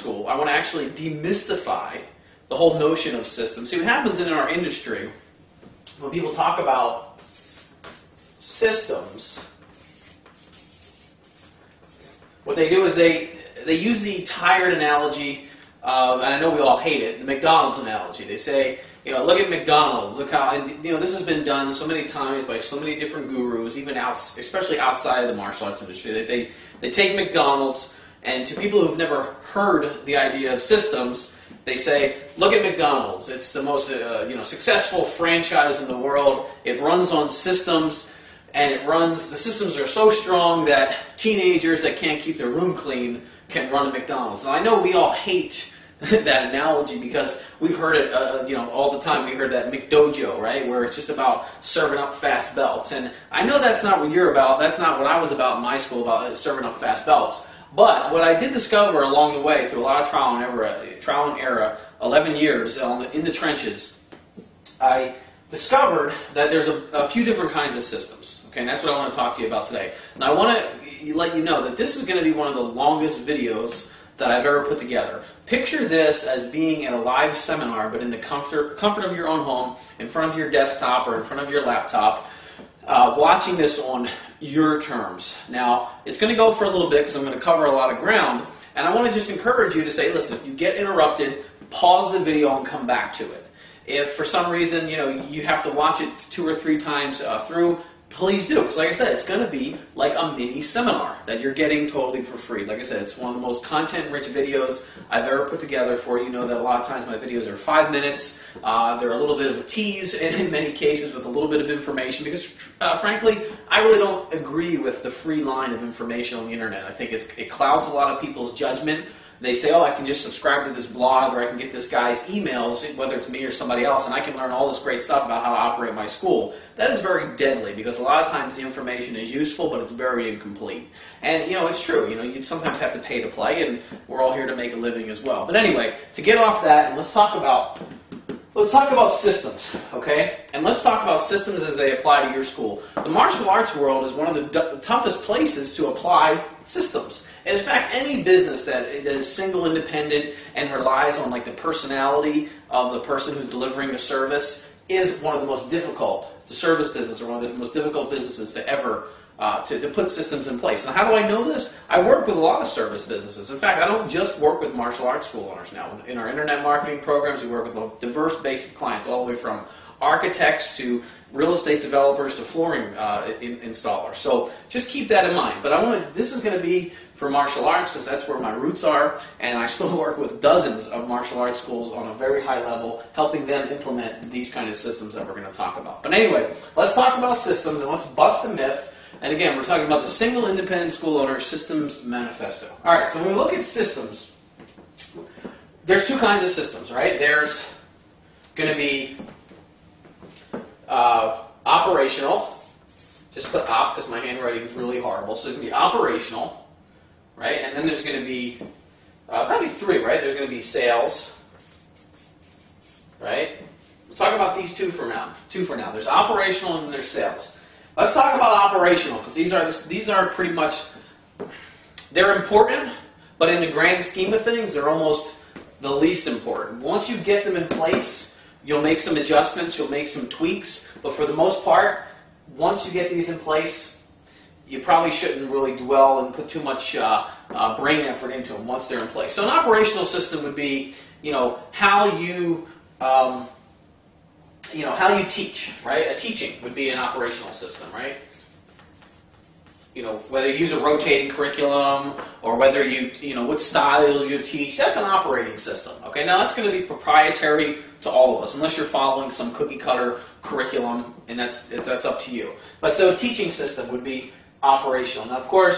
school. I want to actually demystify the whole notion of systems. See, what happens in our industry when people talk about systems, what they do is they they use the tired analogy, and I know we all hate it, the McDonald's analogy. They say, you know, look at McDonald's. Look how, and, you know, this has been done so many times by so many different gurus, even out, especially outside of the martial arts industry. They, they, they take McDonald's, and to people who've never heard the idea of systems, they say, look at McDonald's. It's the most, uh, you know, successful franchise in the world. It runs on systems and it runs, the systems are so strong that teenagers that can't keep their room clean can run a McDonald's. Now I know we all hate that analogy because we've heard it, uh, you know, all the time. We heard that McDojo, right, where it's just about serving up fast belts. And I know that's not what you're about. That's not what I was about in my school about serving up fast belts. But what I did discover along the way through a lot of trial and error, trial and error, 11 years in the trenches, I discovered that there's a, a few different kinds of systems. Okay, and that's what I want to talk to you about today. And I want to let you know that this is going to be one of the longest videos that I've ever put together. Picture this as being at a live seminar, but in the comfort, comfort of your own home, in front of your desktop or in front of your laptop, uh, watching this on your terms. Now, it's going to go for a little bit because I'm going to cover a lot of ground, and I want to just encourage you to say, listen, if you get interrupted, pause the video and come back to it. If for some reason you know you have to watch it two or three times uh, through, please do. Because like I said, it's going to be like a mini seminar that you're getting totally for free. Like I said, it's one of the most content-rich videos I've ever put together for you. You know that a lot of times my videos are five minutes. Uh, they're a little bit of a tease, and in many cases with a little bit of information. Because uh, frankly, I really don't agree with the free line of information on the internet. I think it clouds a lot of people's judgment they say, oh, I can just subscribe to this blog or I can get this guy's emails, whether it's me or somebody else, and I can learn all this great stuff about how to operate my school. That is very deadly because a lot of times the information is useful, but it's very incomplete. And, you know, it's true. You know, you sometimes have to pay to play, and we're all here to make a living as well. But anyway, to get off that, and let's talk about Let's talk about systems, okay? And let's talk about systems as they apply to your school. The martial arts world is one of the toughest places to apply systems. And in fact, any business that is single independent and relies on like the personality of the person who's delivering the service is one of the most difficult. The service business or one of the most difficult businesses to ever uh, to, to put systems in place. Now, how do I know this? I work with a lot of service businesses. In fact, I don't just work with martial arts school owners now. In our internet marketing programs, we work with a diverse base of clients, all the way from architects to real estate developers to flooring uh, in, installers. So just keep that in mind. But I want this is going to be for martial arts because that's where my roots are, and I still work with dozens of martial arts schools on a very high level, helping them implement these kind of systems that we're going to talk about. But anyway, let's talk about systems and let's bust the myth. And again, we're talking about the Single Independent School Owner Systems Manifesto. All right, so when we look at systems, there's two kinds of systems, right? There's going to be uh, operational. Just put op because my handwriting is really horrible. So it's going to be operational, right? And then there's going to be uh, probably three, right? There's going to be sales, right? We'll talk about these two for now. Two for now. There's operational and there's sales. Let's talk about operational because these are these are pretty much they're important, but in the grand scheme of things, they're almost the least important. Once you get them in place, You'll make some adjustments, you'll make some tweaks, but for the most part, once you get these in place, you probably shouldn't really dwell and put too much uh, uh, brain effort into them once they're in place. So an operational system would be, you know, how you, um, you know, how you teach, right? A teaching would be an operational system, right? you know, whether you use a rotating curriculum or whether you, you know, what style you teach, that's an operating system. Okay, now that's going to be proprietary to all of us, unless you're following some cookie cutter curriculum, and that's that's up to you. But so a teaching system would be operational. Now, of course,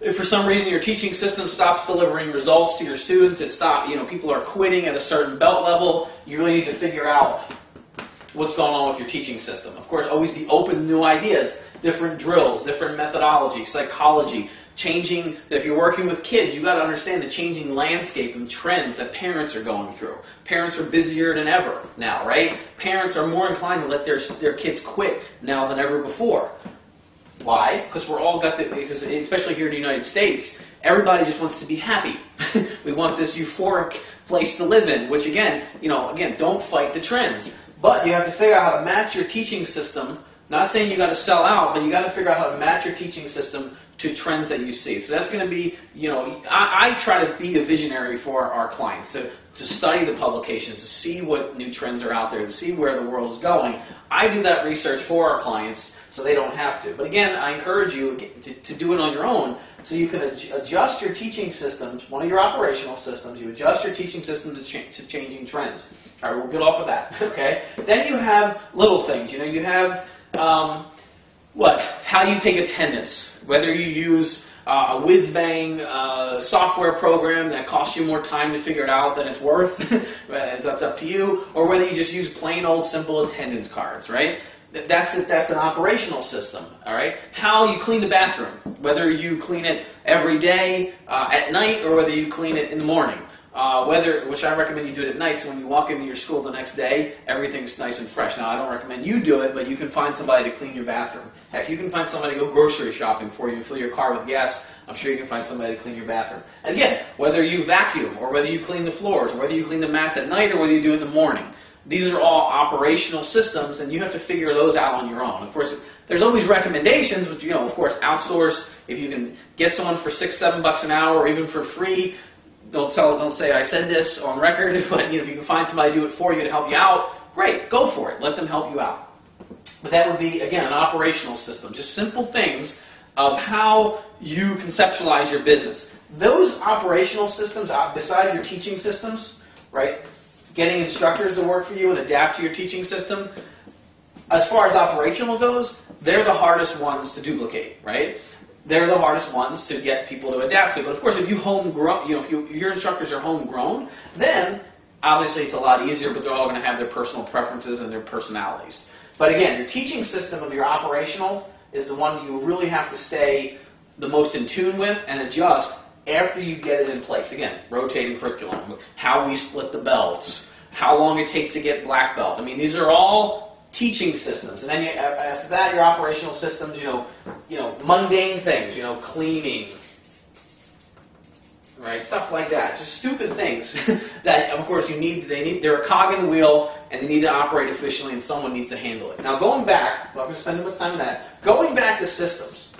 if for some reason your teaching system stops delivering results to your students, it stop, you know, people are quitting at a certain belt level, you really need to figure out what's going on with your teaching system. Of course, always be open to new ideas different drills, different methodology, psychology, changing, if you're working with kids, you've got to understand the changing landscape and trends that parents are going through. Parents are busier than ever now, right? Parents are more inclined to let their, their kids quit now than ever before. Why? Because we're all got the, because especially here in the United States, everybody just wants to be happy. we want this euphoric place to live in, which again, you know, again, don't fight the trends. But you have to figure out how to match your teaching system. Not saying you got to sell out, but you got to figure out how to match your teaching system to trends that you see. So that's going to be, you know, I, I try to be a visionary for our clients, so to study the publications, to see what new trends are out there, to see where the world is going. I do that research for our clients so they don't have to. But again, I encourage you to, to do it on your own so you can adjust your teaching systems, one of your operational systems, you adjust your teaching system to, ch to changing trends. All right, we'll get off of that, okay? Then you have little things. You know, you have, um, what, how you take attendance, whether you use uh, a whiz-bang uh, software program that costs you more time to figure it out than it's worth, that's up to you, or whether you just use plain old simple attendance cards, right? That's, that's an operational system, all right? How you clean the bathroom, whether you clean it every day uh, at night or whether you clean it in the morning. Uh, whether, which I recommend you do it at night, so when you walk into your school the next day, everything's nice and fresh. Now, I don't recommend you do it, but you can find somebody to clean your bathroom. Heck, you can find somebody to go grocery shopping for you and fill your car with gas. I'm sure you can find somebody to clean your bathroom. And again, whether you vacuum or whether you clean the floors or whether you clean the mats at night or whether you do it in the morning. These are all operational systems, and you have to figure those out on your own. Of course, there's always recommendations, you know, of course, outsource. If you can get someone for six, seven bucks an hour, or even for free, don't tell, don't say I said this on record. But you know, if you can find somebody to do it for you to help you out, great, go for it. Let them help you out. But that would be again an operational system, just simple things of how you conceptualize your business. Those operational systems, uh, besides your teaching systems, right? Getting instructors to work for you and adapt to your teaching system, as far as operational goes, they're the hardest ones to duplicate, right? They're the hardest ones to get people to adapt to. But of course, if you homegrown, you know, if you, your instructors are homegrown, then obviously it's a lot easier. But they're all going to have their personal preferences and their personalities. But again, your teaching system of your operational is the one you really have to stay the most in tune with and adjust after you get it in place. Again, rotating curriculum, how we split the belts, how long it takes to get black belt. I mean, these are all teaching systems. And then you, after that, your operational systems, you know, you know, mundane things, you know, cleaning, right? Stuff like that. Just stupid things that, of course, you need. They need. They're a cog in the wheel, and they need to operate efficiently, and someone needs to handle it. Now, going back, well, I'm going to spend a much time on that. Going back to systems.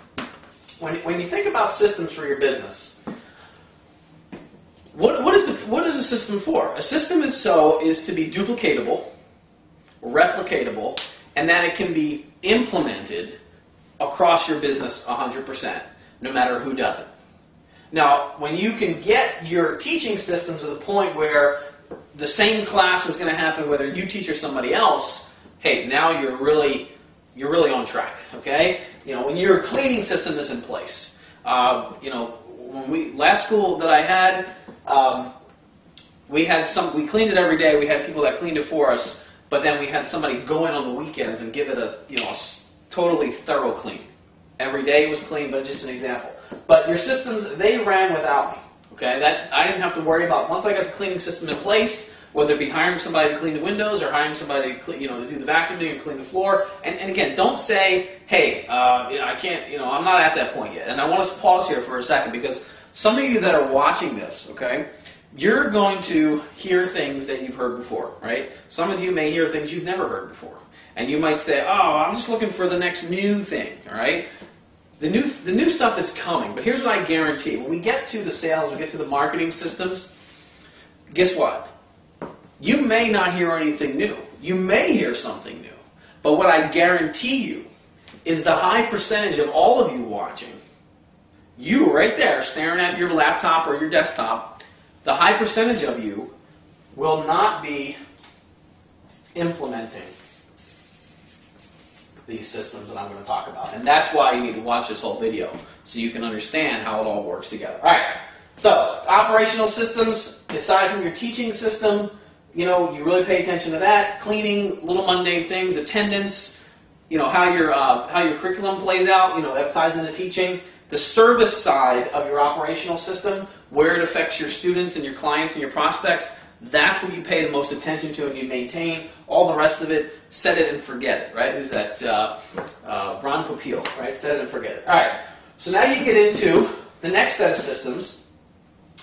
When, when you think about systems for your business, what, what, is the, what is a system for? A system is so is to be duplicatable, replicatable, and that it can be implemented across your business 100%, no matter who does it. Now, when you can get your teaching systems to the point where the same class is going to happen whether you teach or somebody else, hey, now you're really you're really on track. Okay, you know when your cleaning system is in place. Uh, you know when we last school that I had, um, we had some. We cleaned it every day. We had people that cleaned it for us, but then we had somebody go in on the weekends and give it a you know a totally thorough clean. Every day was clean, but just an example. But your systems they ran without me. Okay, that I didn't have to worry about. Once I got the cleaning system in place, whether it be hiring somebody to clean the windows or hiring somebody to clean, you know to do the vacuuming and clean the floor. And, and again, don't say, hey, uh, you know, I can't, you know, I'm not at that point yet. And I want to pause here for a second because some of you that are watching this, okay, you're going to hear things that you've heard before, right? Some of you may hear things you've never heard before. And you might say, oh, I'm just looking for the next new thing, all right? The new, the new stuff is coming, but here's what I guarantee. When we get to the sales, we get to the marketing systems, guess what? You may not hear anything new. You may hear something new. But what I guarantee you is the high percentage of all of you watching you right there staring at your laptop or your desktop, the high percentage of you will not be implementing these systems that I'm going to talk about. And that's why you need to watch this whole video, so you can understand how it all works together. All right, so operational systems, aside from your teaching system, you know, you really pay attention to that. Cleaning, little mundane things, attendance, you know, how your, uh, how your curriculum plays out, you know, that ties into teaching. The service side of your operational system, where it affects your students and your clients and your prospects, that's what you pay the most attention to and you maintain. All the rest of it, set it and forget it, right? Who's that? Uh, uh, Ron Popeil, right? Set it and forget it. All right. So now you get into the next set of systems,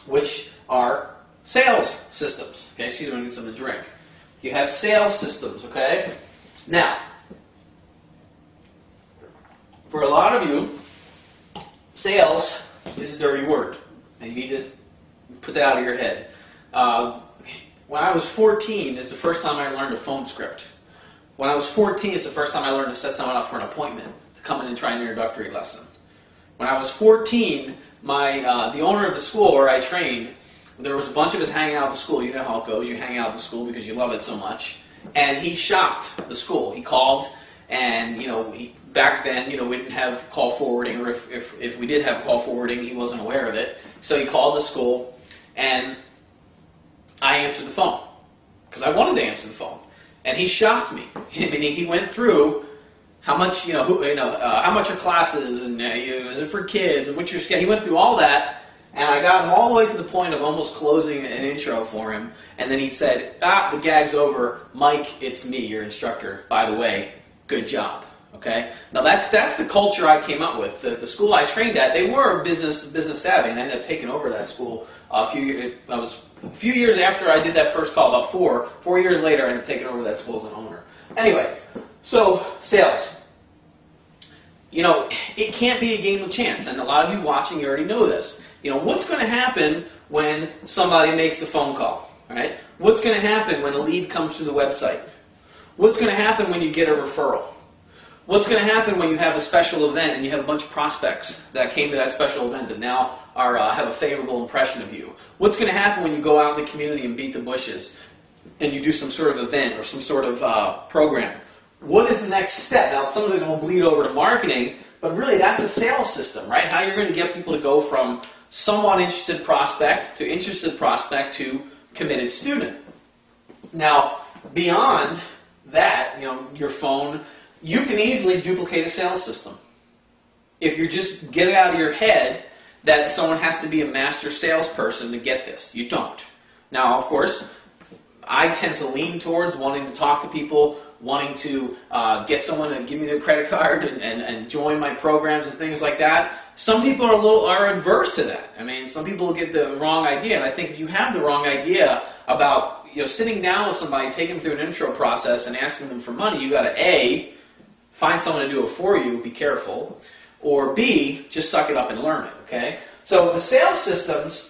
which are sales systems. Okay, excuse me, I need something to drink. You have sales systems, okay? Now, for a lot of you, sales is a dirty word, and you need to put that out of your head. Uh, when I was 14 is the first time I learned a phone script. When I was 14 is the first time I learned to set someone up for an appointment to come in and try an introductory lesson. When I was 14, my uh, the owner of the school where I trained, there was a bunch of us hanging out at the school. You know how it goes. You hang out at the school because you love it so much. And he shocked the school. He called, and you know, he, back then, you know, we didn't have call forwarding, or if, if if we did have call forwarding, he wasn't aware of it. So he called the school, and I answered the phone because I wanted to answer the phone. And he shocked me. I mean, he went through how much, you know, who, you know, uh, how much are classes, and uh, you know, is it for kids, and what's your schedule. He went through all that, and I got him all the way to the point of almost closing an intro for him. And then he said, "Ah, the gag's over. Mike, it's me, your instructor. By the way, good job." Okay. Now that's that's the culture I came up with. The, the school I trained at, they were business business savvy, and I ended up taking over that school uh, a few years. I was a few years after I did that first call, about four, four years later, I ended up taking over that school as an owner. Anyway, so sales. You know, it can't be a game of chance, and a lot of you watching, you already know this. You know, what's going to happen when somebody makes the phone call, right? What's going to happen when a lead comes through the website? What's going to happen when you get a referral? What's going to happen when you have a special event and you have a bunch of prospects that came to that special event that now are, uh, have a favorable impression of you? What's going to happen when you go out in the community and beat the bushes and you do some sort of event or some sort of uh, program? What is the next step? Now, some of it will bleed over to marketing, but really that's a sales system, right? How you're going to get people to go from somewhat interested prospect to interested prospect to committed student. Now, beyond that, you know, your phone, you can easily duplicate a sales system. If you're just getting out of your head that someone has to be a master salesperson to get this. You don't. Now, of course, I tend to lean towards wanting to talk to people, wanting to uh, get someone to give me their credit card and, and, and join my programs and things like that. Some people are a little are adverse to that. I mean, some people get the wrong idea, and I think if you have the wrong idea about you know sitting down with somebody, taking them through an intro process, and asking them for money, you got to a find someone to do it for you. Be careful, or b just suck it up and learn it. Okay. So the sales systems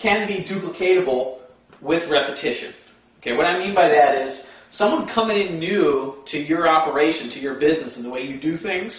can be duplicatable with repetition. Okay. What I mean by that is someone coming in new to your operation, to your business, and the way you do things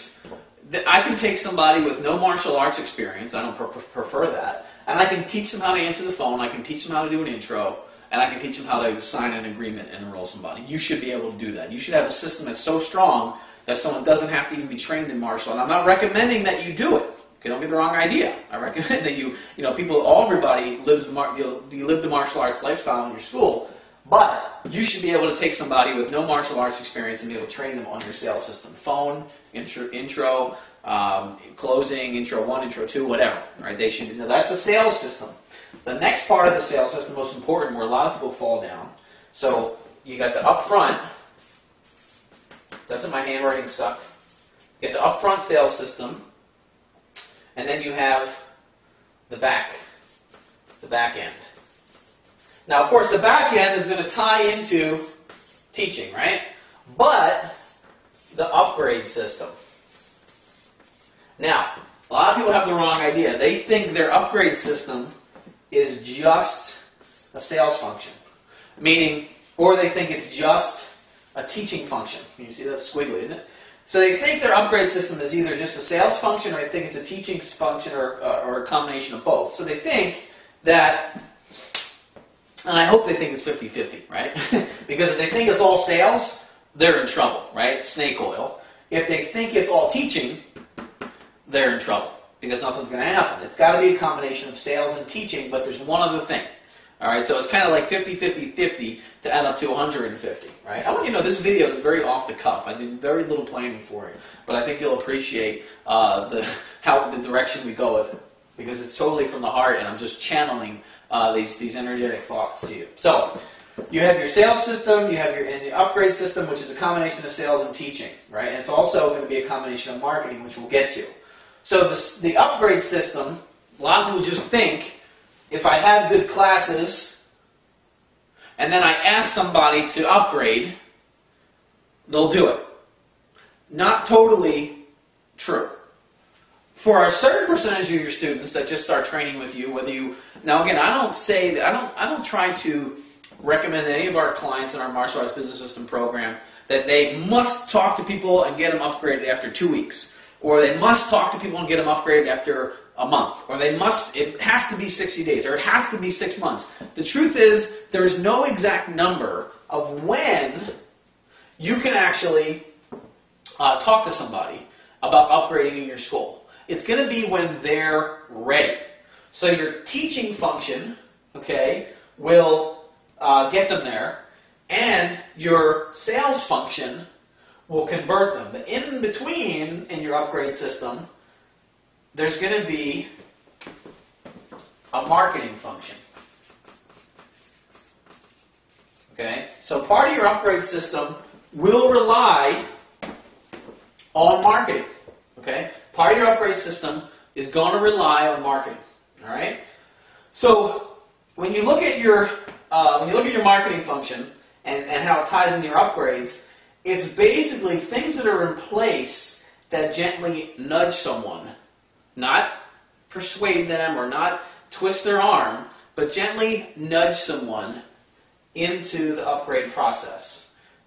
I can take somebody with no martial arts experience, I don't prefer that, and I can teach them how to answer the phone, I can teach them how to do an intro, and I can teach them how to sign an agreement and enroll somebody. You should be able to do that. You should have a system that's so strong that someone doesn't have to even be trained in martial And I'm not recommending that you do it. Okay, don't get the wrong idea. I recommend that you, you know, people, all everybody lives, you, you live the martial arts lifestyle in your school, but you should be able to take somebody with no martial arts experience and be able to train them on your sales system. Phone, intro, intro um, closing, intro one, intro two, whatever. Right? They should. know that's a sales system. The next part of the sales system, most important, where a lot of people fall down. So you got the upfront. Doesn't my handwriting suck? You get the upfront sales system, and then you have the back, the back end. Now, of course, the back end is going to tie into teaching, right? But the upgrade system. Now, a lot of people have the wrong idea. They think their upgrade system is just a sales function, meaning, or they think it's just a teaching function. You see that squiggly, isn't it? So they think their upgrade system is either just a sales function or they think it's a teaching function or, uh, or a combination of both. So they think that and I hope they think it's 50-50, right? because if they think it's all sales, they're in trouble, right? Snake oil. If they think it's all teaching, they're in trouble because nothing's going to happen. It's got to be a combination of sales and teaching, but there's one other thing. All right, so it's kind of like 50, 50, 50 to add up to 150. Right? I want you to know this video is very off the cuff. I did very little planning for it, but I think you'll appreciate uh, the how the direction we go with it because it's totally from the heart, and I'm just channeling uh, these these energetic thoughts to you. So. You have your sales system, you have your and the upgrade system, which is a combination of sales and teaching, right? And it's also going to be a combination of marketing, which we'll get to. So the, the upgrade system, a lot of people just think if I have good classes and then I ask somebody to upgrade, they'll do it. Not totally true. For a certain percentage of your students that just start training with you, whether you now again, I don't say that I don't I don't try to recommend any of our clients in our martial arts business system program that they must talk to people and get them upgraded after two weeks or they must talk to people and get them upgraded after a month, or they must, it has to be 60 days, or it has to be six months. The truth is, there is no exact number of when you can actually uh, talk to somebody about upgrading in your school. It's going to be when they're ready. So your teaching function, okay, will uh, get them there, and your sales function will convert them. But in between, in your upgrade system, there's going to be a marketing function. Okay? So part of your upgrade system will rely on marketing. Okay? Part of your upgrade system is going to rely on marketing. All right? So when you look at your uh, when you look at your marketing function and, and how it ties into your upgrades, it's basically things that are in place that gently nudge someone, not persuade them or not twist their arm, but gently nudge someone into the upgrade process.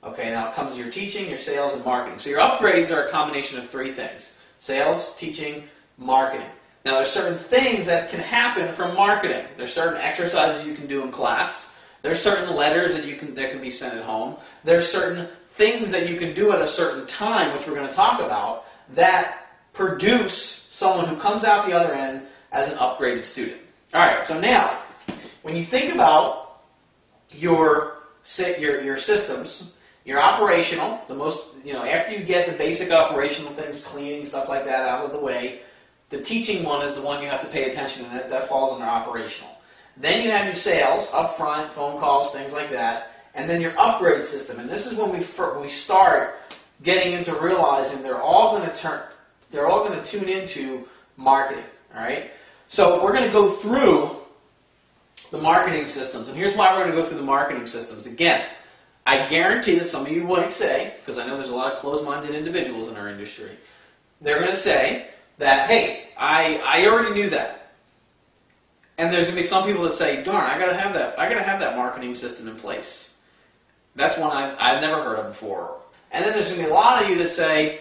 Okay, now it comes your teaching, your sales, and marketing. So your upgrades are a combination of three things. Sales, teaching, marketing. Now there's certain things that can happen from marketing. There's certain exercises you can do in class. There's certain letters that you can that can be sent at home. There's certain things that you can do at a certain time, which we're going to talk about, that produce someone who comes out the other end as an upgraded student. All right, so now, when you think about your, your, your systems, your operational, the most, you know, after you get the basic operational things, cleaning, stuff like that out of the way, the teaching one is the one you have to pay attention to, that, that falls under operational. Then you have your sales, upfront, phone calls, things like that and then your upgrade system. And this is when we we start getting into realizing they're all going to turn, they're all going to tune into marketing. All right. So we're going to go through the marketing systems, and here's why we're going to go through the marketing systems. Again, I guarantee that some of you might say, because I know there's a lot of closed-minded individuals in our industry, they're going to say that, hey, I I already knew that. And there's going to be some people that say, darn, I got to have that. I got to have that marketing system in place. That's one I've, I've never heard of before. And then there's going to be a lot of you that say,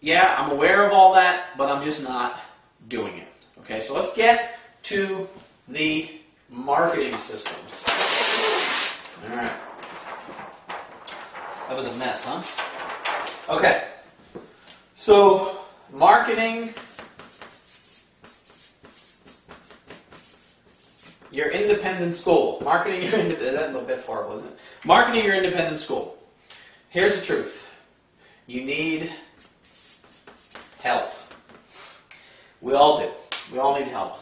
yeah, I'm aware of all that, but I'm just not doing it. Okay, so let's get to the marketing systems. All right. That was a mess, huh? Okay. So, marketing your independent school. Marketing your independent, that's horrible, isn't it? Marketing your independent school. Here's the truth. You need help. We all do. We all need help.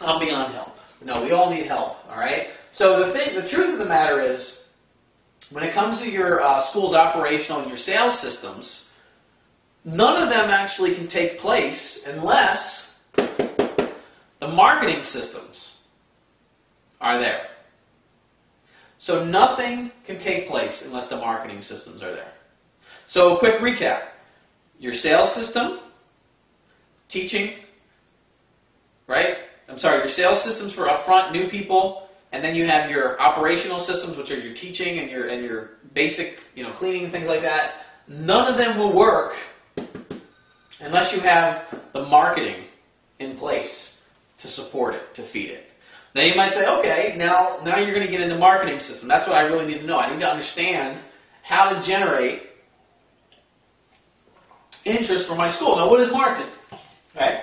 I'm beyond help. No, we all need help, all right? So the thing, the truth of the matter is, when it comes to your uh, school's operational and your sales systems, none of them actually can take place unless the marketing systems are there. So nothing can take place unless the marketing systems are there. So a quick recap. Your sales system, teaching, right? I'm sorry, your sales systems for upfront new people, and then you have your operational systems, which are your teaching and your and your basic, you know, cleaning and things like that. None of them will work unless you have the marketing in place to support it, to feed it. Now you might say, okay, now, now you're going to get into marketing system. That's what I really need to know. I need to understand how to generate interest for my school. Now what is marketing? Okay?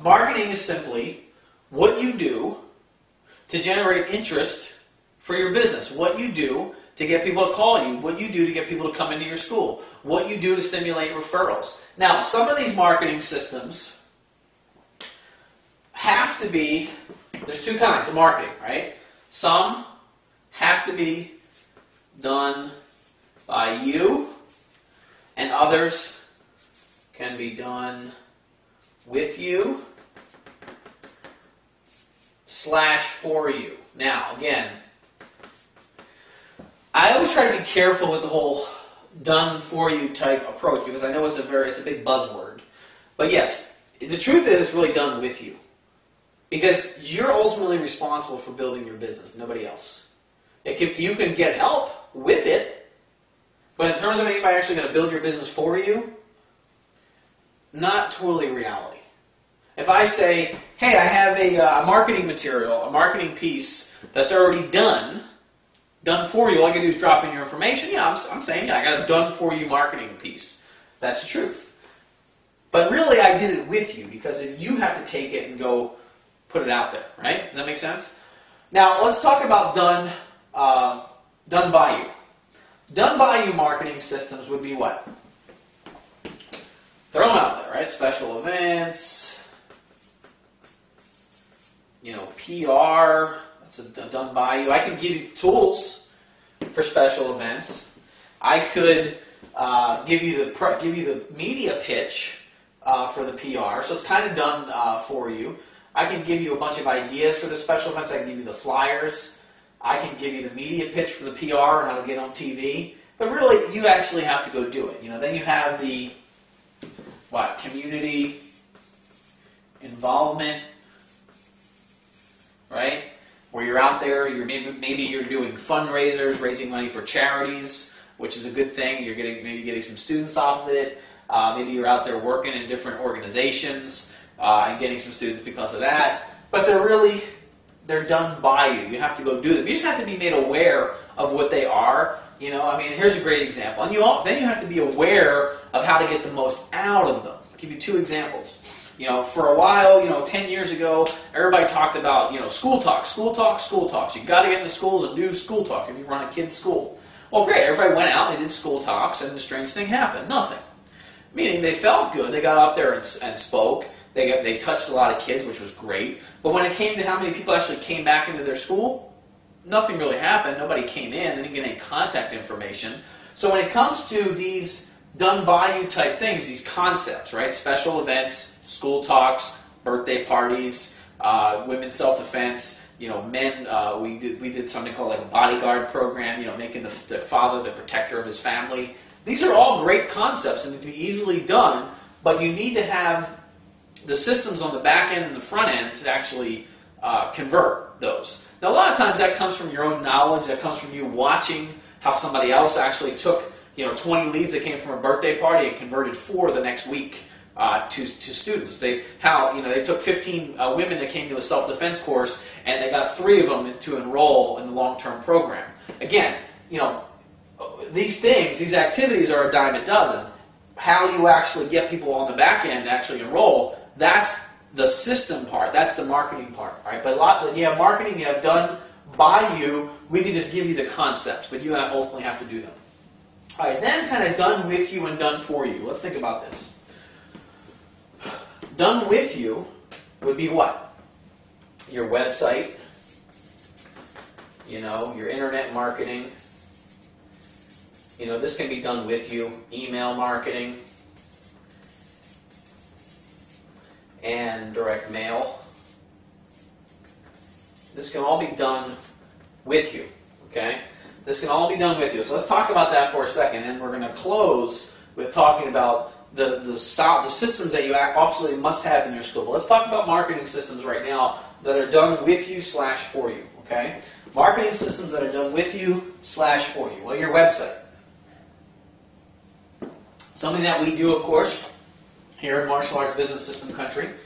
Marketing is simply what you do to generate interest for your business. What you do to get people to call you, what you do to get people to come into your school, what you do to stimulate referrals. Now, some of these marketing systems have to be, there's two kinds of marketing, right? Some have to be done by you, and others can be done with you slash for you. Now, again, I always try to be careful with the whole done for you type approach because I know it's a very it's a big buzzword. But yes, the truth is it's really done with you. Because you're ultimately responsible for building your business, nobody else. Can, you can get help with it, but in terms of anybody actually going to build your business for you, not totally reality. If I say, hey, I have a, uh, marketing material, a marketing piece that's already done, done for you, all you can do is drop in your information, yeah, I'm, I'm saying, yeah, I got a done for you marketing piece. That's the truth. But really, I did it with you because you have to take it and go put it out there, right? Does that make sense? Now, let's talk about done, uh, done by you. Done by you marketing systems would be what? Throw them out there, right? Special events, you know, PR, that's done by you. I can give you tools for special events. I could uh, give you the give you the media pitch uh, for the PR, so it's kind of done uh, for you. I can give you a bunch of ideas for the special events. I can give you the flyers. I can give you the media pitch for the PR and how to get on TV. But really, you actually have to go do it. You know, then you have the what community involvement, right? Where you're out there, you're maybe maybe you're doing fundraisers, raising money for charities, which is a good thing. You're getting maybe getting some students off of it. Uh, maybe you're out there working in different organizations uh, and getting some students because of that. But they're really they're done by you. You have to go do them. You just have to be made aware of what they are. You know, I mean, here's a great example. And you all, then you have to be aware of how to get the most out of them. I'll give you two examples. You know, for a while, you know, 10 years ago, everybody talked about, you know, school talk, school talk, school talks. You've got to get into schools and do school talk if you run a kid's school. Well, great. Everybody went out, they did school talks, and the strange thing happened. Nothing. Meaning they felt good. They got out there and, and spoke. They, got, they touched a lot of kids, which was great. But when it came to how many people actually came back into their school, nothing really happened. Nobody came in. They didn't get any contact information. So when it comes to these done by you type things, these concepts, right? Special events, school talks, birthday parties, uh, women's self-defense, you know, men, uh, we did we did something called like a bodyguard program, you know, making the, the father the protector of his family. These are all great concepts and can be easily done, but you need to have the systems on the back end and the front end to actually uh, convert those. Now, a lot of times that comes from your own knowledge. That comes from you watching how somebody else actually took, you know, 20 leads that came from a birthday party and converted four the next week uh, to, to students. They how you know they took 15 uh, women that came to a self-defense course and they got three of them to enroll in the long-term program. Again, you know, these things, these activities are a dime a dozen. How you actually get people on the back end to actually enroll that's the system part. That's the marketing part, right? But a lot, you have marketing, you have done by you. We can just give you the concepts, but you ultimately have to do them. All right, then kind of done with you and done for you. Let's think about this. Done with you would be what? Your website, you know, your internet marketing. You know, this can be done with you. Email marketing, and direct mail. This can all be done with you, okay? This can all be done with you. So let's talk about that for a second, and we're going to close with talking about the, the, the systems that you absolutely must have in your school. But let's talk about marketing systems right now that are done with you slash for you, okay? Marketing systems that are done with you slash for you. Well, your website. Something that we do, of course, here in martial arts business system country.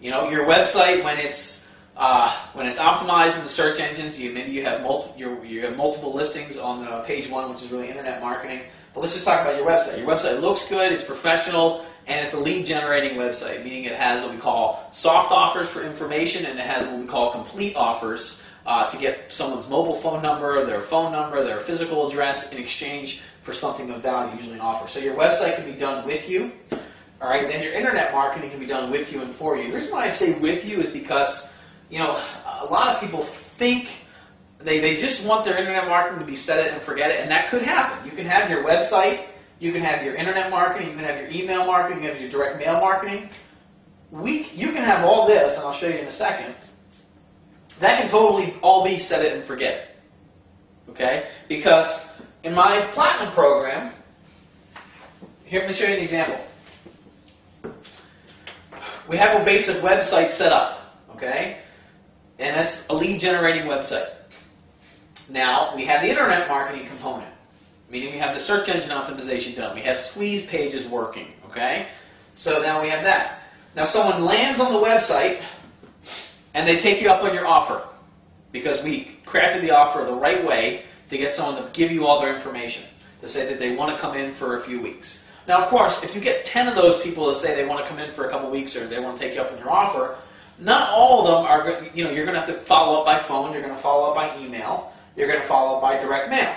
You know, your website when it's uh, when it's optimized in the search engines, you maybe you have multi, you you have multiple listings on uh, page one, which is really internet marketing. But let's just talk about your website. Your website looks good, it's professional, and it's a lead generating website, meaning it has what we call soft offers for information, and it has what we call complete offers uh, to get someone's mobile phone number, their phone number, their physical address in exchange for something of value, usually an offer. So your website can be done with you. All right, then your internet marketing can be done with you and for you. The reason why I say with you is because, you know, a lot of people think they, they just want their internet marketing to be set it and forget it, and that could happen. You can have your website, you can have your internet marketing, you can have your email marketing, you can have your direct mail marketing. We, you can have all this, and I'll show you in a second. That can totally all be set it and forget it. Okay? Because in my platinum program, here, let me show you an example. We have a basic website set up, okay? And that's a lead generating website. Now, we have the internet marketing component, meaning we have the search engine optimization done. We have squeeze pages working, okay? So now we have that. Now, someone lands on the website and they take you up on your offer because we crafted the offer the right way to get someone to give you all their information, to say that they want to come in for a few weeks. Now, of course, if you get 10 of those people to say they want to come in for a couple weeks or they want to take you up on your offer, not all of them are, you know, you're going to have to follow up by phone, you're going to follow up by email, you're going to follow up by direct mail.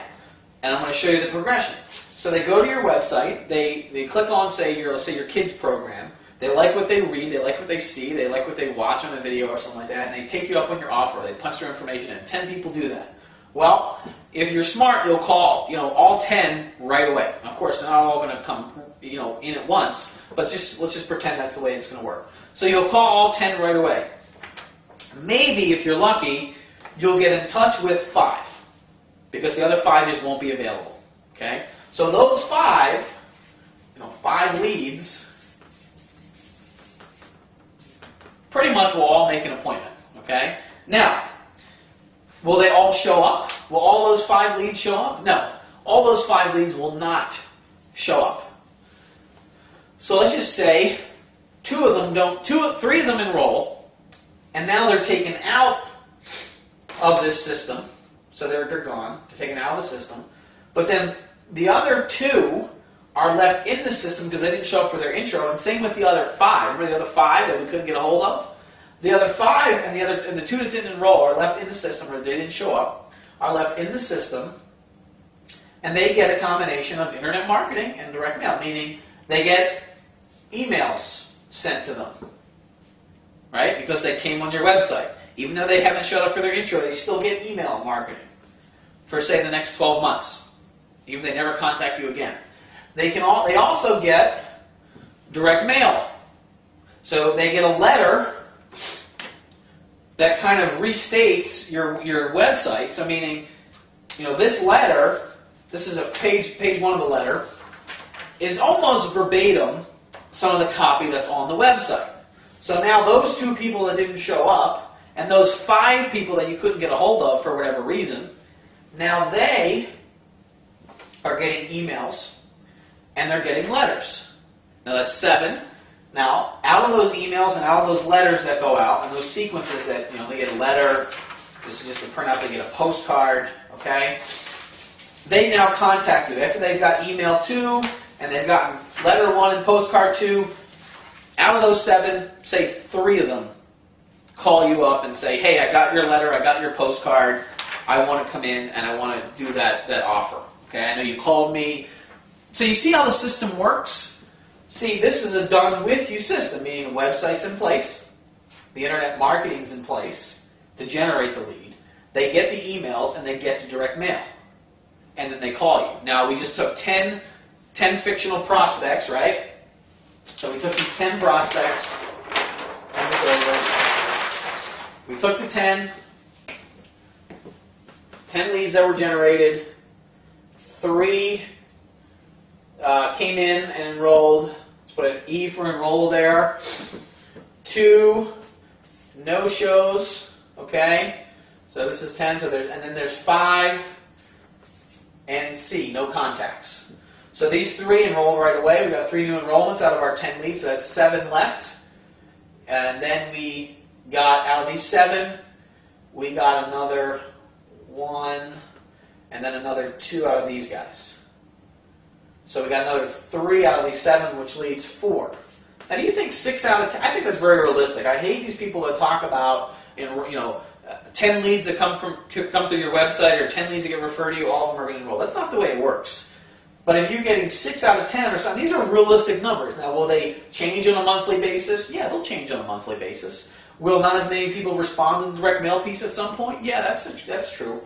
And I'm going to show you the progression. So they go to your website, they, they click on, say, your, say your kids program, they like what they read, they like what they see, they like what they watch on a video or something like that, and they take you up on your offer. They punch their information in. 10 people do that. Well, if you're smart, you'll call, you know, all 10 right away. Of course, they're not all going to come, you know, in at once, but just let's just pretend that's the way it's going to work. So you'll call all 10 right away. Maybe, if you're lucky, you'll get in touch with five, because the other five just won't be available. Okay? So those five, you know, five leads, pretty much will all make an appointment. Okay? Now, will they all show up? Will all those five leads show up? No. All those five leads will not show up. So let's just say two of them don't, two, three of them enroll, and now they're taken out of this system. So they're, they're gone, they're taken out of the system. But then the other two are left in the system because they didn't show up for their intro, and same with the other five. Remember the other five that we couldn't get a hold of? The other five and the other and the two that didn't enroll are left in the system, or they didn't show up, are left in the system, and they get a combination of internet marketing and direct mail, meaning they get emails sent to them, right? Because they came on your website. Even though they haven't showed up for their intro, they still get email marketing for say the next 12 months, even if they never contact you again. They can all, they also get direct mail. So they get a letter that kind of restates your, your website. So meaning, you know, this letter, this is a page, page one of the letter, is almost verbatim some of the copy that's on the website. So now those two people that didn't show up, and those five people that you couldn't get a hold of for whatever reason, now they are getting emails and they're getting letters. Now that's seven. Now, out of those emails and out of those letters that go out, and those sequences that, you know, they get a letter, this is just a printout, they get a postcard, okay? They now contact you. After they've got email two, and they've gotten letter one and postcard two, out of those seven, say three of them call you up and say, hey, I got your letter, I got your postcard, I want to come in and I want to do that, that offer. Okay, I know you called me. So you see how the system works? See, this is a done with you system, meaning the website's in place, the internet marketing's in place to generate the lead. They get the emails and they get the direct mail. And then they call you. Now, we just took 10, 10 fictional prospects, right? So we took these 10 prospects, we took the 10, 10 leads that were generated, three uh, came in and enrolled, put an E for enroll there. Two no-shows, okay? So this is 10, so there's, and then there's five and C, no contacts. So these three enroll right away. We've got three new enrollments out of our 10 leads, so that's seven left. And then we got, out of these seven, we got another one, and then another two out of these guys. So we got another three out of these seven, which leaves four. Now, do you think six out of ten? I think that's very realistic. I hate these people that talk about, you know, uh, 10 leads that come from come through your website or 10 leads that get referred to you, all of them are going to enroll. That's not the way it works. But if you're getting 6 out of 10 or something, these are realistic numbers. Now, will they change on a monthly basis? Yeah, they'll change on a monthly basis. Will not as many people respond to the direct mail piece at some point? Yeah, that's, that's true.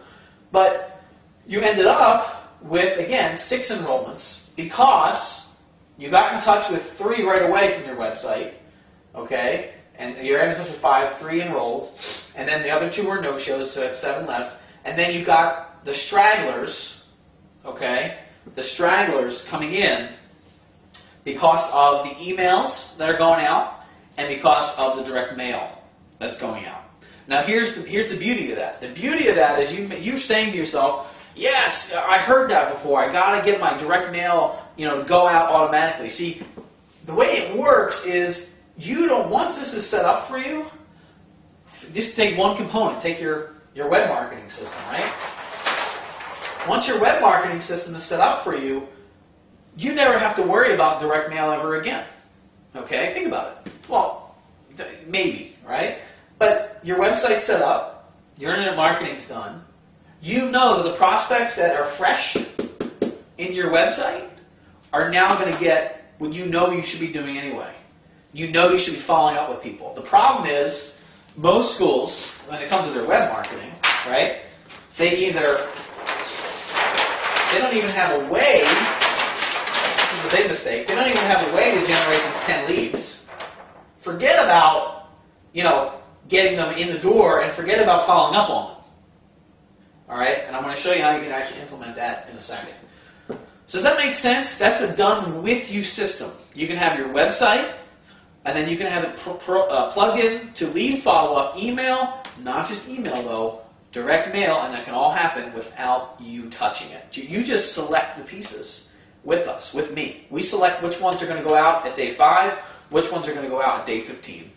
But you ended up with, again, 6 enrollments because you got in touch with 3 right away from your website, okay? And you're in touch with 5, 3 enrolled, and then the other 2 were no-shows, so it's 7 left. And then you've got the stragglers, okay? the stragglers coming in because of the emails that are going out and because of the direct mail that's going out. Now here's the, here's the beauty of that. The beauty of that is you, you're saying to yourself, yes, I heard that before. I got to get my direct mail you know, go out automatically. See, the way it works is you don't, once this is set up for you, just take one component. Take your, your web marketing system, right? Once your web marketing system is set up for you, you never have to worry about direct mail ever again. Okay? Think about it. Well, maybe, right? But your website's set up, your internet marketing's done. You know the prospects that are fresh in your website are now going to get what you know you should be doing anyway. You know you should be following up with people. The problem is, most schools, when it comes to their web marketing, right, they either they don't even have a way, this is a big mistake, they don't even have a way to generate these 10 leads. Forget about, you know, getting them in the door and forget about following up on them. All right? And I'm going to show you how you can actually implement that in a second. So does that make sense? That's a done with you system. You can have your website, and then you can have it uh, plugged in to lead follow-up email, not just email though, direct mail, and that can all happen without you touching it. You just select the pieces with us, with me. We select which ones are going to go out at day 5, which ones are going to go out at day 15.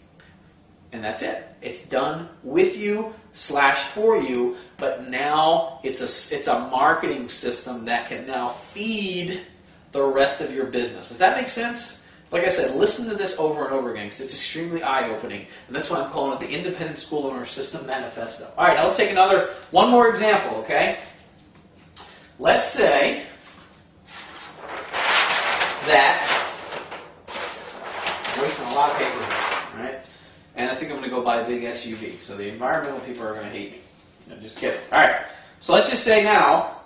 And that's it. It's done with you slash for you, but now it's a, it's a marketing system that can now feed the rest of your business. Does that make sense? Like I said, listen to this over and over again because it's extremely eye-opening, and that's why I'm calling it the Independent School Owner System Manifesto. All right, now let's take another, one more example, okay? Let's say that I'm wasting a lot of paper? And I think I'm going to go buy a big SUV, so the environmental people are going to hate me. No, just kidding. All right, so let's just say now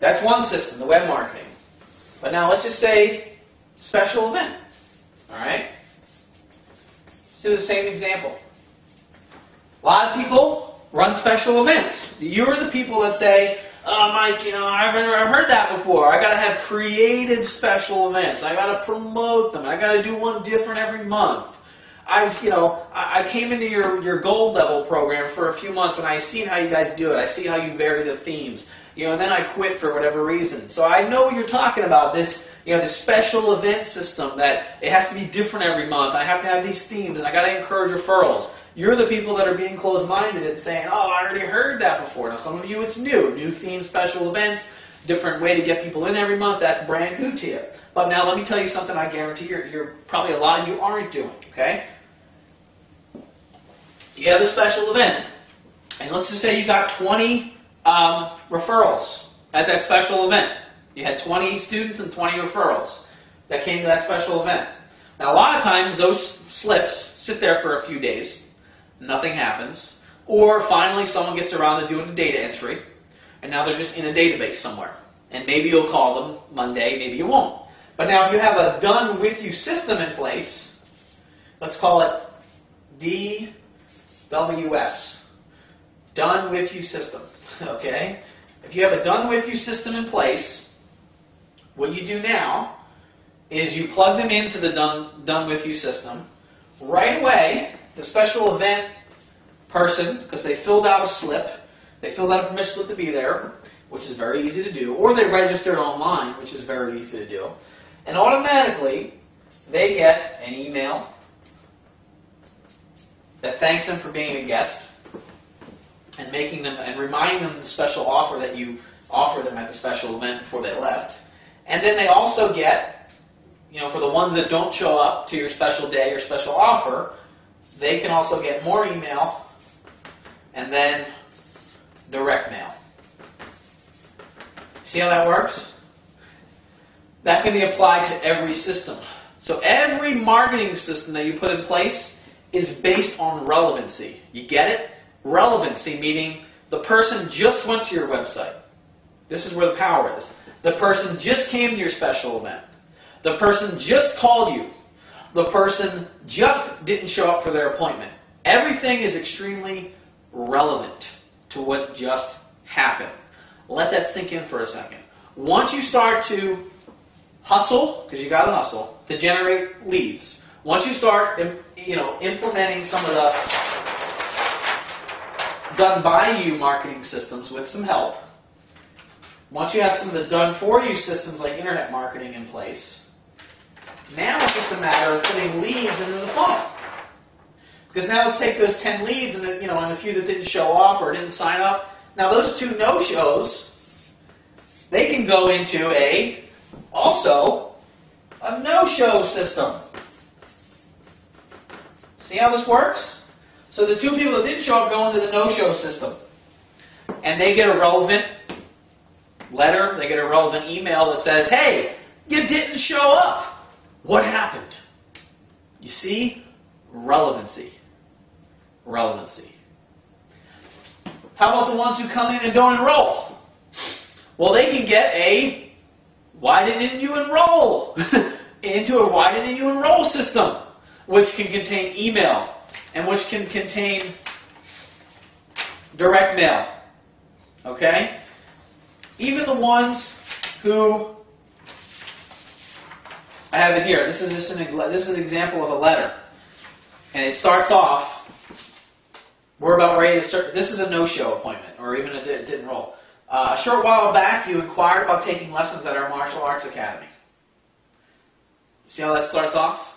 that's one system, the web marketing. But now let's just say special event. All right? Let's do the same example. A lot of people run special events. You're the people that say, oh, Mike, you know, I've never heard that before. I got to have creative special events. I got to promote them. I got to do one different every month. I, you know, I came into your, your gold level program for a few months and I seen how you guys do it. I see how you vary the themes. You know, and then I quit for whatever reason. So I know what you're talking about. This you know, the special event system that it has to be different every month. I have to have these themes, and I got to encourage referrals. You're the people that are being closed-minded and saying, "Oh, I already heard that before." Now, some of you, it's new, new themes, special events, different way to get people in every month. That's brand new to you. But now, let me tell you something. I guarantee you're, you're probably a lot of you aren't doing. Okay? You have a special event, and let's just say you got 20 um, referrals at that special event. You had 20 students and 20 referrals that came to that special event. Now, a lot of times those slips sit there for a few days, nothing happens, or finally someone gets around to doing the data entry, and now they're just in a database somewhere. And maybe you'll call them Monday, maybe you won't. But now if you have a done with you system in place, let's call it DWS, done with you system, okay? If you have a done with you system in place, what you do now is you plug them into the done, done with you system. Right away, the special event person, because they filled out a slip, they filled out a permission slip to be there, which is very easy to do, or they registered online, which is very easy to do, and automatically they get an email that thanks them for being a guest and making them and reminding them the special offer that you offer them at the special event before they left. And then they also get, you know, for the ones that don't show up to your special day or special offer, they can also get more email and then direct mail. See how that works? That can be applied to every system. So every marketing system that you put in place is based on relevancy. You get it? Relevancy meaning the person just went to your website. This is where the power is. The person just came to your special event. The person just called you. The person just didn't show up for their appointment. Everything is extremely relevant to what just happened. Let that sink in for a second. Once you start to hustle, because you got to hustle, to generate leads. Once you start, you know, implementing some of the done by you marketing systems with some help, once you have some of the done for you systems like internet marketing in place, now it's just a matter of putting leads into the funnel. Because now let's take those 10 leads and, you know, and a few that didn't show up or didn't sign up. Now those two no-shows, they can go into a, also, a no-show system. See how this works? So the two people that didn't show up go into the no-show system. And they get a relevant letter, they get a relevant email that says, hey, you didn't show up. What happened? You see? Relevancy. Relevancy. How about the ones who come in and don't enroll? Well, they can get a why didn't you enroll into a why didn't you enroll system, which can contain email and which can contain direct mail. Okay? Even the ones who I have it here. This is just an this is an example of a letter, and it starts off. We're about ready to start. This is a no-show appointment, or even a it didn't roll. Uh, a short while back, you inquired about taking lessons at our martial arts academy. See how that starts off?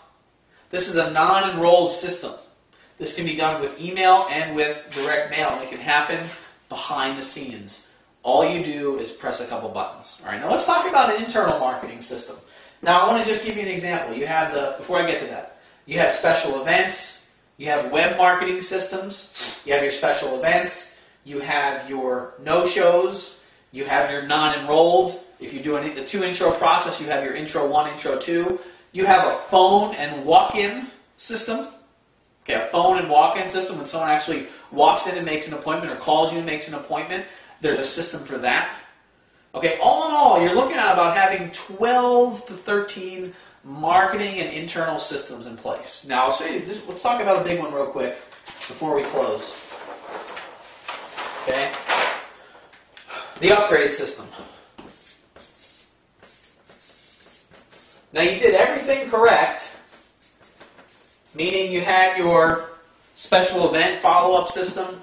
This is a non-enrolled system. This can be done with email and with direct mail. It can happen behind the scenes. All you do is press a couple buttons. All right, now let's talk about an internal marketing system. Now I want to just give you an example. You have the, before I get to that, you have special events, you have web marketing systems, you have your special events, you have your no-shows, you have your non-enrolled. If you do the two intro process, you have your intro one, intro two. You have a phone and walk-in system. Okay, a phone and walk-in system when someone actually walks in and makes an appointment or calls you and makes an appointment. There's a system for that. Okay, all in all, you're looking at about having 12 to 13 marketing and internal systems in place. Now, I'll this, let's talk about a big one real quick before we close. Okay? The upgrade system. Now, you did everything correct, meaning you had your special event follow-up system,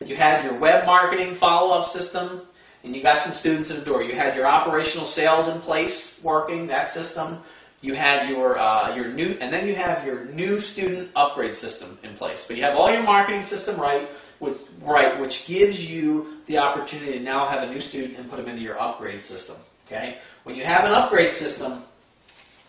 you had your web marketing follow-up system, and you got some students in the door. You had your operational sales in place working, that system. You had your uh, your new, and then you have your new student upgrade system in place. But you have all your marketing system right, which, right, which gives you the opportunity to now have a new student and put them into your upgrade system. Okay, when you have an upgrade system,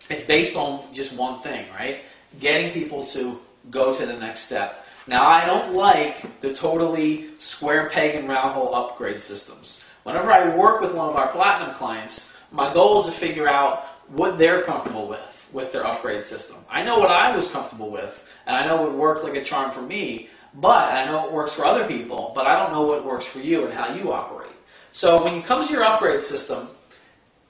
it's based on just one thing, right? Getting people to go to the next step. Now, I don't like the totally square peg and round hole upgrade systems. Whenever I work with one of our platinum clients, my goal is to figure out what they're comfortable with with their upgrade system. I know what I was comfortable with, and I know what worked like a charm for me, but I know it works for other people, but I don't know what works for you and how you operate. So when it comes to your upgrade system,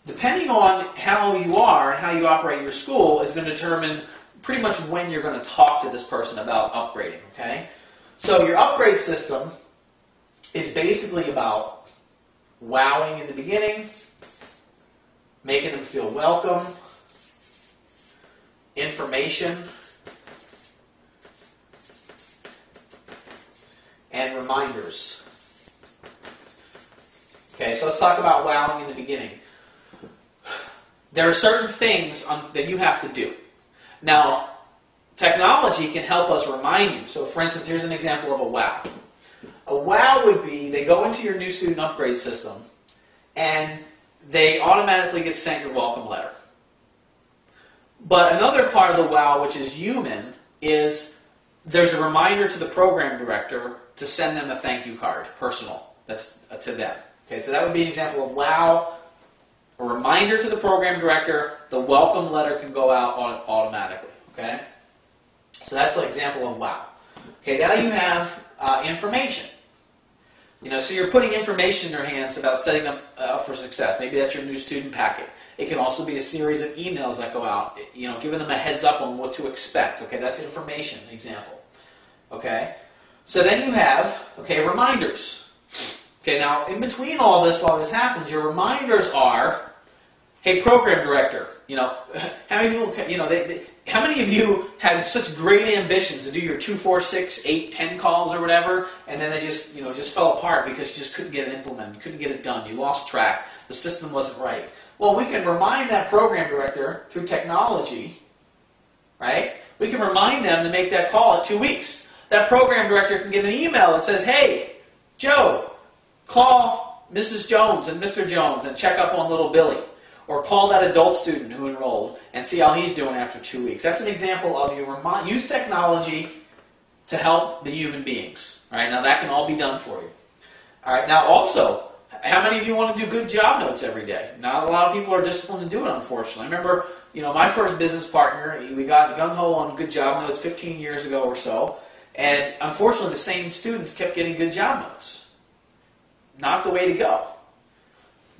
depending on how you are and how you operate your school is going to determine pretty much when you're going to talk to this person about upgrading, okay? So your upgrade system is basically about wowing in the beginning, making them feel welcome, information, and reminders. Okay, so let's talk about wowing in the beginning. There are certain things on, that you have to do. Now, technology can help us remind you. So, for instance, here's an example of a wow. A wow would be they go into your new student upgrade system and they automatically get sent your welcome letter. But another part of the wow, which is human, is there's a reminder to the program director to send them a thank you card, personal. That's uh, to them. Okay, so that would be an example of wow. A reminder to the program director, the welcome letter can go out automatically. Okay, so that's an example of wow. Okay, now you have uh, information. You know, so you're putting information in their hands about setting up for success. Maybe that's your new student packet. It can also be a series of emails that go out, you know, giving them a heads up on what to expect. Okay, that's information example. Okay, so then you have, okay, reminders. Okay, now in between all this, while this happens, your reminders are, hey, program director, you know, how many people, you know, they, they, how many of you had such great ambitions to do your two, four, six, eight, ten calls or whatever, and then they just, you know, just fell apart because you just couldn't get it implemented, couldn't get it done, you lost track, the system wasn't right. Well, we can remind that program director through technology, right? We can remind them to make that call at two weeks. That program director can get an email that says, hey, Joe, call Mrs. Jones and Mr. Jones and check up on little Billy. Or call that adult student who enrolled and see how he's doing after two weeks. That's an example of you use technology to help the human beings. All right, now that can all be done for you. All right, now also, how many of you want to do good job notes every day? Not a lot of people are disciplined to do it, unfortunately. I remember, you know, my first business partner, we got gung-ho on good job notes 15 years ago or so, and unfortunately the same students kept getting good job notes. Not the way to go.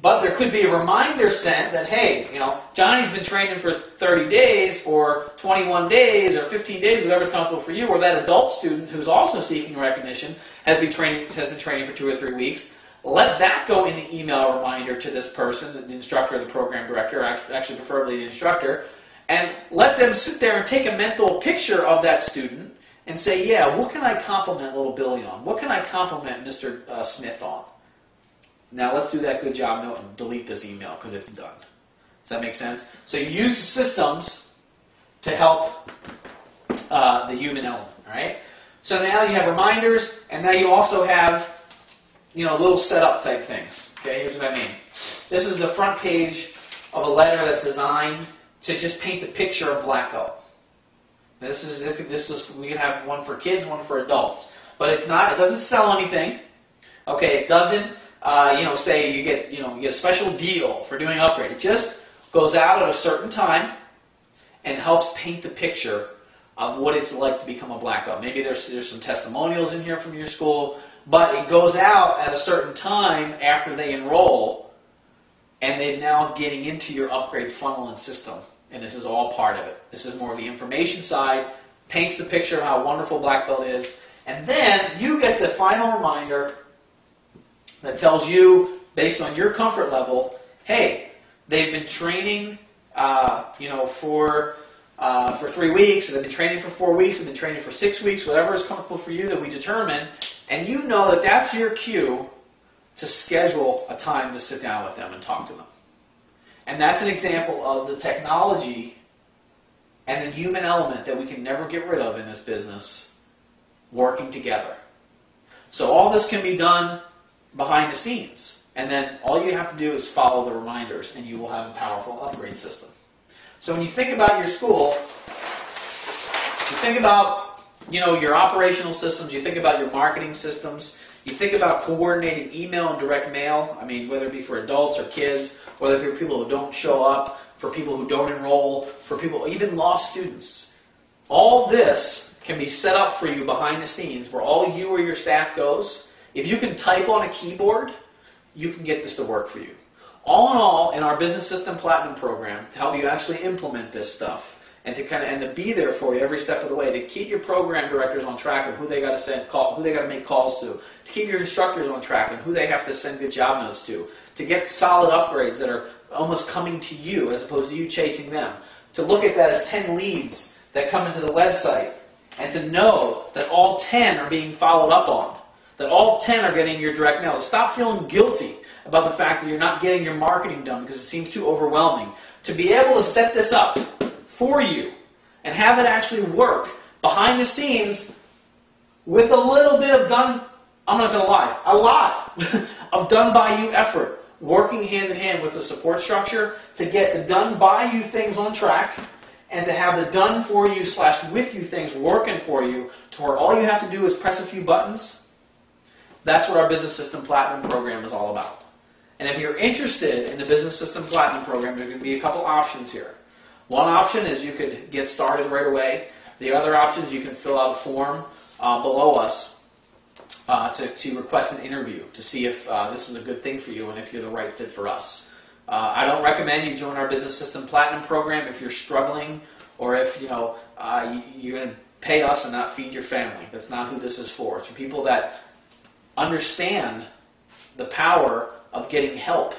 But there could be a reminder sent that, hey, you know, Johnny's been training for 30 days or 21 days or 15 days, whatever's comfortable for you, or that adult student who's also seeking recognition has been training, has been training for two or three weeks. Let that go in the email reminder to this person, the instructor the program director, actually preferably the instructor, and let them sit there and take a mental picture of that student and say, yeah, what can I compliment little Billy on? What can I compliment Mr. Uh, Smith on? Now let's do that good job note and delete this email because it's done. Does that make sense? So you use the systems to help uh, the human element, right? So now you have reminders, and now you also have, you know, little setup type things. Okay, here's what I mean. This is the front page of a letter that's designed to just paint the picture of black belt. This is this is we can have one for kids, one for adults, but it's not. It doesn't sell anything. Okay, it doesn't uh, you know, say you get, you know, you get a special deal for doing upgrade. It just goes out at a certain time and helps paint the picture of what it's like to become a black belt. Maybe there's, there's some testimonials in here from your school, but it goes out at a certain time after they enroll, and they're now getting into your upgrade funnel and system. And this is all part of it. This is more of the information side, paints the picture of how wonderful black belt is, and then you get the final reminder that tells you, based on your comfort level, hey, they've been training, uh, you know, for uh, for three weeks, or they've been training for four weeks, they've been training for six weeks, whatever is comfortable for you that we determine, and you know that that's your cue to schedule a time to sit down with them and talk to them. And that's an example of the technology and the human element that we can never get rid of in this business working together. So all this can be done behind the scenes. And then all you have to do is follow the reminders, and you will have a powerful upgrade system. So when you think about your school, you think about you know your operational systems, you think about your marketing systems, you think about coordinating email and direct mail. I mean, whether it be for adults or kids, whether it be for people who don't show up, for people who don't enroll, for people even lost students. All this can be set up for you behind the scenes, where all you or your staff goes if you can type on a keyboard, you can get this to work for you. All in all, in our Business System Platinum program, to help you actually implement this stuff and to kind of and to be there for you every step of the way, to keep your program directors on track of who they got to send call, who they got to make calls to, to keep your instructors on track and who they have to send good job notes to, to get solid upgrades that are almost coming to you as opposed to you chasing them, to look at that as 10 leads that come into the website and to know that all 10 are being followed up on that all 10 are getting your direct mail. Stop feeling guilty about the fact that you're not getting your marketing done because it seems too overwhelming. To be able to set this up for you and have it actually work behind the scenes with a little bit of done, I'm not going to lie, a lot of done by you effort, working hand in hand with the support structure to get the done by you things on track and to have the done for you slash with you things working for you to where all you have to do is press a few buttons That's what our Business System Platinum program is all about. And if you're interested in the Business System Platinum program, there's going to be a couple options here. One option is you could get started right away. The other option is you can fill out a form uh, below us uh, to, to request an interview to see if uh, this is a good thing for you and if you're the right fit for us. Uh, I don't recommend you join our Business System Platinum program if you're struggling or if you know uh, you, you're going to pay us and not feed your family. That's not who this is for. It's for people that understand the power of getting help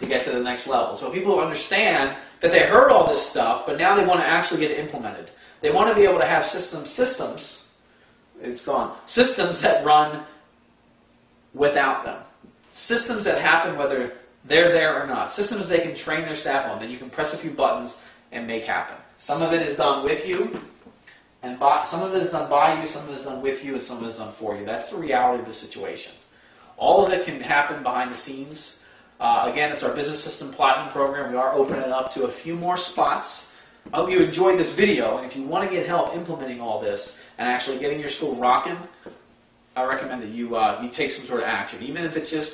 to get to the next level. So people understand that they heard all this stuff, but now they want to actually get it implemented. They want to be able to have systems, systems. It's gone. Systems that run without them. Systems that happen whether they're there or not. Systems they can train their staff on. Then you can press a few buttons and make happen. Some of it is done with you, and by, some of it is done by you, some of it is done with you, and some of it is done for you. That's the reality of the situation. All of it can happen behind the scenes. Uh, again, it's our Business System Platinum program. We are opening it up to a few more spots. I hope you enjoyed this video, and if you want to get help implementing all this and actually getting your school rocking, I recommend that you uh, you take some sort of action, even if it's just